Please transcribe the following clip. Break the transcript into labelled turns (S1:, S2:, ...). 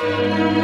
S1: Música